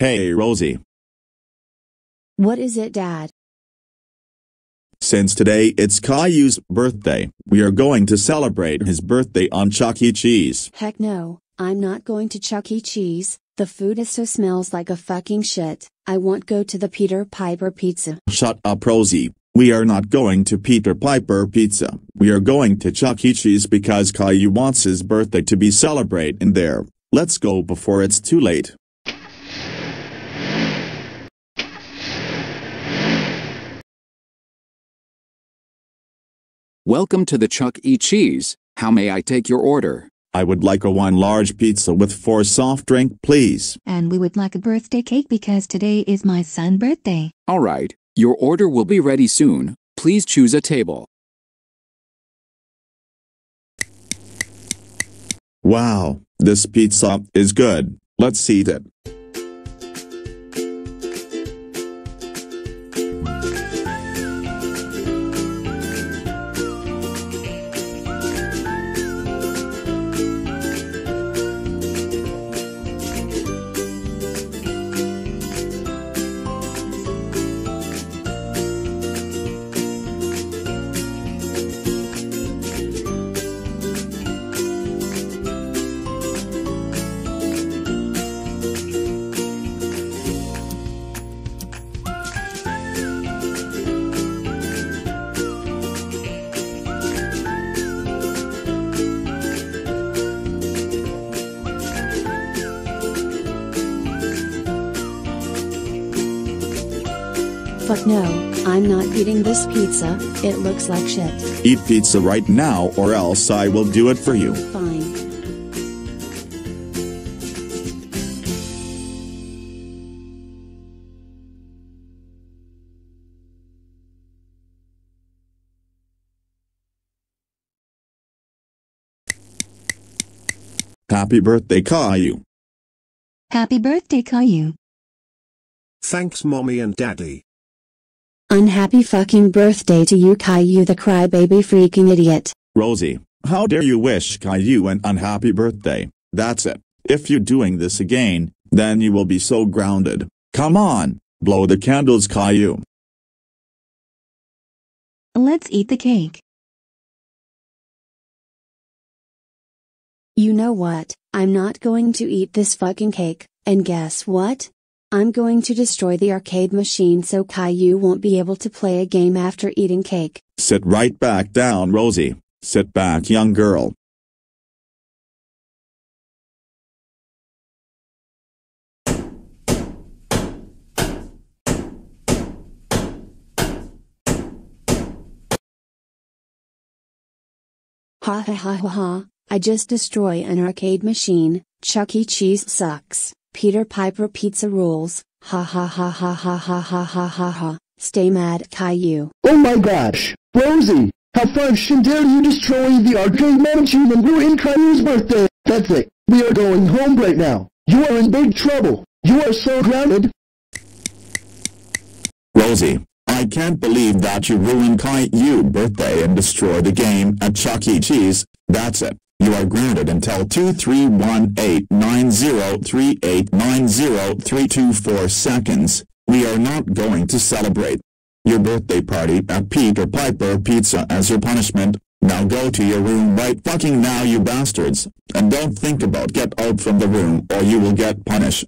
Hey Rosie, What is it, Dad? since today it's Caillou's birthday, we are going to celebrate his birthday on Chuck E. Cheese. Heck no, I'm not going to Chuck E. Cheese. The food is so smells like a fucking shit. I won't go to the Peter Piper Pizza. Shut up Rosie, we are not going to Peter Piper Pizza. We are going to Chuck E. Cheese because Caillou wants his birthday to be celebrated there. Let's go before it's too late. Welcome to the Chuck E. Cheese. How may I take your order? I would like a one large pizza with four soft drink please. And we would like a birthday cake because today is my son's birthday. All right, your order will be ready soon. Please choose a table. Wow, this pizza is good. Let's eat it. Fuck no, I'm not eating this pizza, it looks like shit. Eat pizza right now or else I will do it for you. Fine. Happy birthday Caillou. Happy birthday, Caillou. Thanks mommy and daddy. Unhappy fucking birthday to you, Caillou the crybaby freaking idiot. Rosie, how dare you wish Caillou an unhappy birthday? That's it. If you're doing this again, then you will be so grounded. Come on, blow the candles Caillou. Let's eat the cake. You know what? I'm not going to eat this fucking cake, and guess what? I'm going to destroy the arcade machine so Caillou won't be able to play a game after eating cake. Sit right back down Rosie. Sit back young girl. Ha ha ha ha ha, I just destroy an arcade machine, Chuck E. Cheese sucks, Peter Piper Pizza rules, ha ha ha ha ha ha ha ha ha ha, stay mad Caillou. Oh my gosh! Rosie! How fucking dare you destroy the arcade machine and ruin Caillou's birthday! That's it! We are going home right now! You are in big trouble! You are so grounded! Rosie, I can't believe that you ruined Caillou birthday and destroy the game at Chuck E. Cheese. That's it. You are grounded until 2318903890 seconds. We are not going to celebrate your birthday party at Peter Piper Pizza as your punishment. Now go to your room right fucking now you bastards. And don't think about get out from the room or you will get punished.